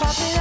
Pop it